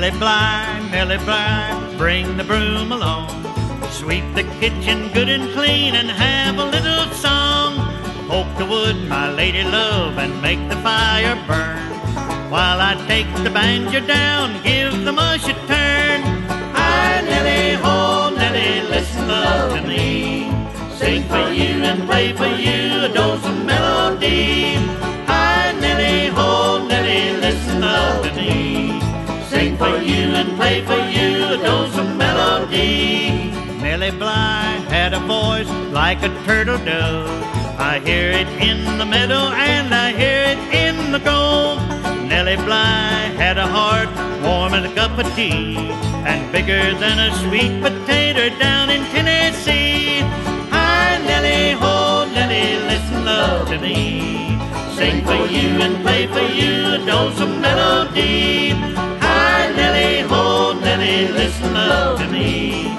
Nelly Bly, Nelly Bly, bring the broom along. Sweep the kitchen good and clean and have a little song. Poke the wood, my lady love, and make the fire burn. While I take the banjo down, give the mush a turn. Hi, Nelly, ho, Nelly, listen love to me. Sing for you and play for you a dose of melody. Hi, Nelly, ho, Nelly, listen love to me. Sing for you and play for you a dose of melody. Nelly Bly had a voice like a turtle dove. I hear it in the meadow and I hear it in the grove. Nelly Bly had a heart warm as a cup of tea and bigger than a sweet potato down in Tennessee. Hi, Nelly, ho, Nelly, listen love to me. Sing for you and play for you a dose of melody. Love to me.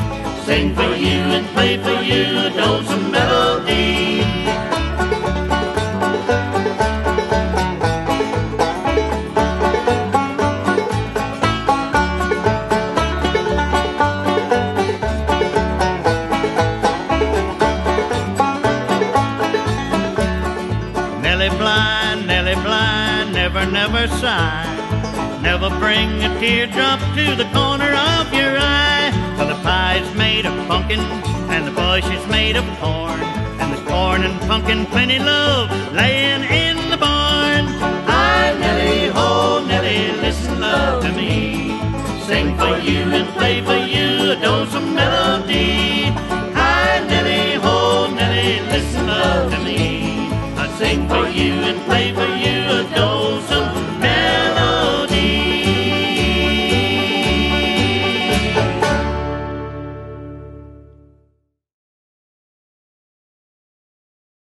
Sing for you and play for you a of melody. Nelly Bly, Nelly Bly, never, never sigh. Never bring a teardrop to the corner pumpkin, and the bush is made of corn. And there's corn and pumpkin, plenty love laying in the barn. Hi, Nelly, ho, Nelly, listen love to me. Sing for you and play for you a dose of melody. Hi, Nelly, ho, Nelly, listen love to me. I sing for you and play for you